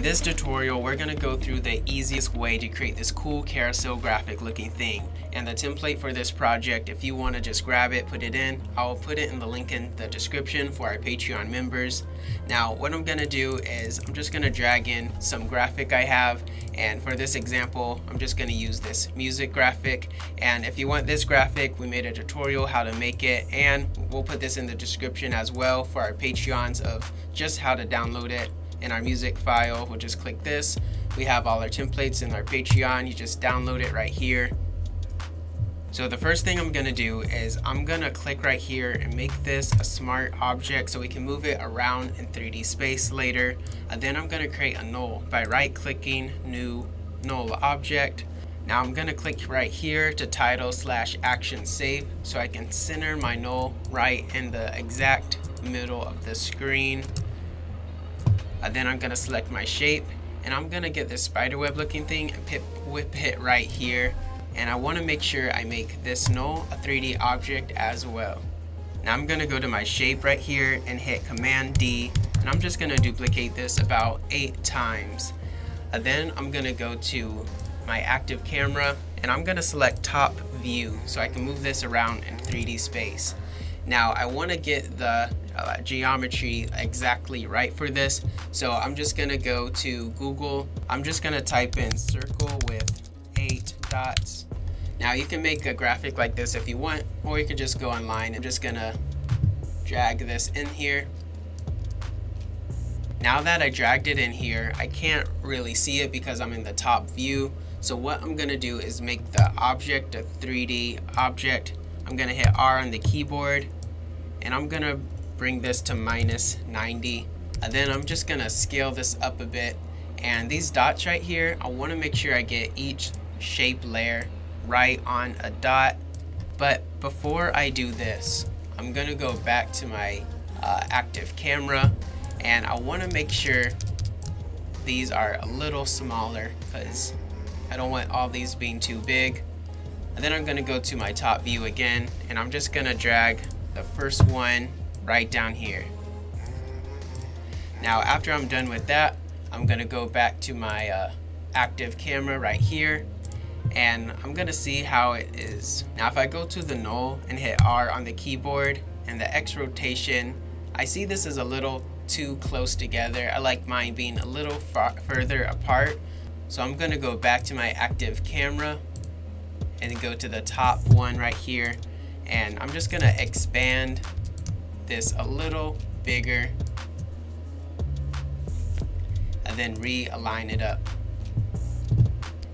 In this tutorial, we're gonna go through the easiest way to create this cool carousel graphic looking thing. And the template for this project, if you wanna just grab it, put it in, I'll put it in the link in the description for our Patreon members. Now, what I'm gonna do is I'm just gonna drag in some graphic I have. And for this example, I'm just gonna use this music graphic. And if you want this graphic, we made a tutorial how to make it. And we'll put this in the description as well for our Patreons of just how to download it in our music file. We'll just click this. We have all our templates in our Patreon. You just download it right here. So the first thing I'm gonna do is I'm gonna click right here and make this a smart object so we can move it around in 3D space later. And then I'm gonna create a null by right clicking new null object. Now I'm gonna click right here to title slash action safe so I can center my null right in the exact middle of the screen. And then I'm gonna select my shape and I'm gonna get this spiderweb looking thing and whip it right here. And I wanna make sure I make this null a 3D object as well. Now I'm gonna go to my shape right here and hit Command D and I'm just gonna duplicate this about eight times. And then I'm gonna go to my active camera and I'm gonna select top view so I can move this around in 3D space. Now I wanna get the uh, geometry exactly right for this. So I'm just gonna go to Google. I'm just gonna type in circle with eight dots. Now you can make a graphic like this if you want, or you can just go online. I'm just gonna drag this in here. Now that I dragged it in here, I can't really see it because I'm in the top view. So what I'm gonna do is make the object a 3D object. I'm gonna hit R on the keyboard and I'm gonna bring this to minus 90. And then I'm just gonna scale this up a bit. And these dots right here, I wanna make sure I get each shape layer right on a dot. But before I do this, I'm gonna go back to my uh, active camera and I wanna make sure these are a little smaller because I don't want all these being too big. And then I'm gonna go to my top view again and I'm just gonna drag the first one right down here. Now after I'm done with that, I'm gonna go back to my uh, active camera right here and I'm gonna see how it is. Now if I go to the null and hit R on the keyboard and the X rotation, I see this is a little too close together. I like mine being a little far further apart. So I'm gonna go back to my active camera and go to the top one right here and I'm just gonna expand this a little bigger and then realign it up.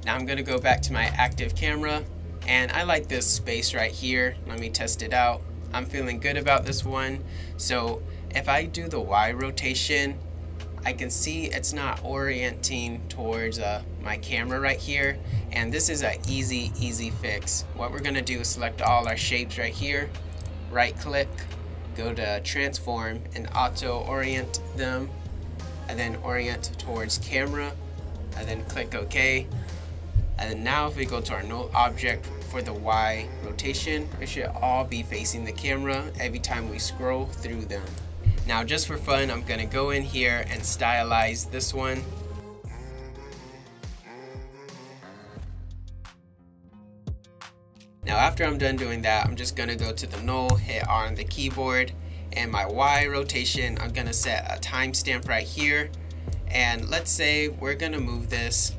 Now I'm gonna go back to my active camera and I like this space right here. Let me test it out. I'm feeling good about this one. So if I do the Y rotation, I can see it's not orienting towards uh, my camera right here. And this is an easy, easy fix. What we're gonna do is select all our shapes right here, right click, go to transform and auto orient them and then orient towards camera and then click OK. And then now if we go to our null object for the Y rotation it should all be facing the camera every time we scroll through them. Now just for fun I'm gonna go in here and stylize this one Now after I'm done doing that, I'm just gonna go to the null, hit R on the keyboard, and my Y rotation, I'm gonna set a timestamp right here. And let's say we're gonna move this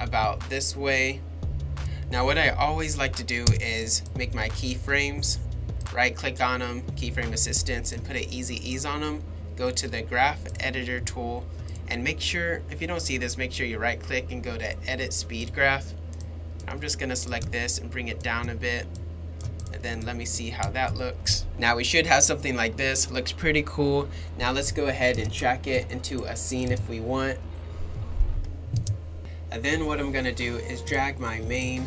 about this way. Now what I always like to do is make my keyframes, right click on them, keyframe assistance, and put an easy ease on them. Go to the graph editor tool and make sure, if you don't see this, make sure you right click and go to edit speed graph I'm just gonna select this and bring it down a bit and then let me see how that looks. Now we should have something like this, looks pretty cool. Now let's go ahead and track it into a scene if we want. And then what I'm gonna do is drag my main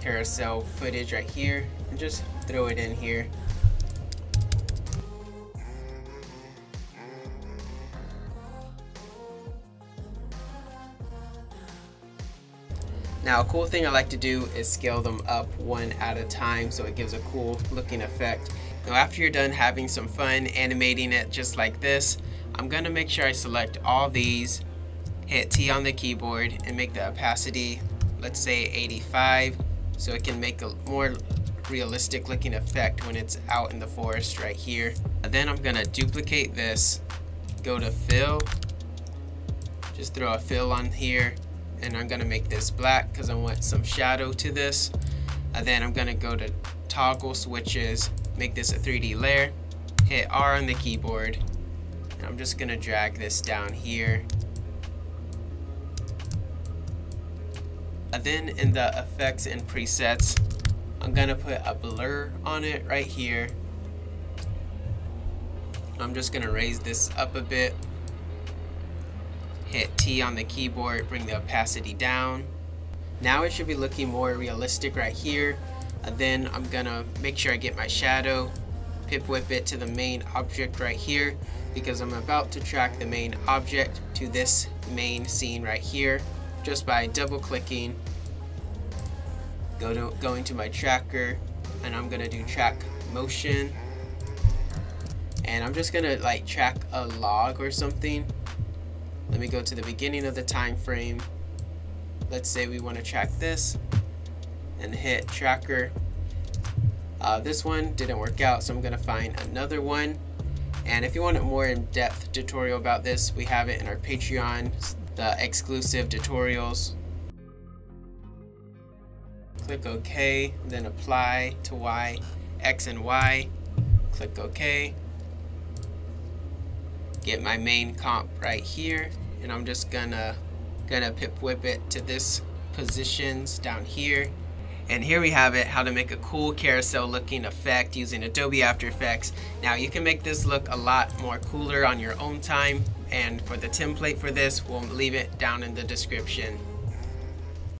carousel footage right here and just throw it in here Now a cool thing I like to do is scale them up one at a time so it gives a cool looking effect. Now after you're done having some fun animating it just like this, I'm going to make sure I select all these, hit T on the keyboard and make the opacity, let's say 85, so it can make a more realistic looking effect when it's out in the forest right here. And then I'm gonna duplicate this, go to fill, just throw a fill on here, and I'm gonna make this black because I want some shadow to this. And then I'm gonna go to toggle switches, make this a 3D layer, hit R on the keyboard, and I'm just gonna drag this down here. And then in the effects and presets, I'm gonna put a blur on it right here. I'm just gonna raise this up a bit. Hit T on the keyboard, bring the opacity down. Now it should be looking more realistic right here. And then I'm gonna make sure I get my shadow, pick whip it to the main object right here because I'm about to track the main object to this main scene right here just by double clicking go to going to my tracker and I'm gonna do track motion and I'm just gonna like track a log or something let me go to the beginning of the time frame. Let's say we want to track this and hit tracker. Uh, this one didn't work out so I'm gonna find another one. And if you want a more in-depth tutorial about this we have it in our Patreon the exclusive tutorials. Click OK, then apply to Y, X and Y, click OK. Get my main comp right here, and I'm just gonna gonna pick whip it to this positions down here. And here we have it, how to make a cool carousel looking effect using Adobe After Effects. Now you can make this look a lot more cooler on your own time, and for the template for this, we'll leave it down in the description.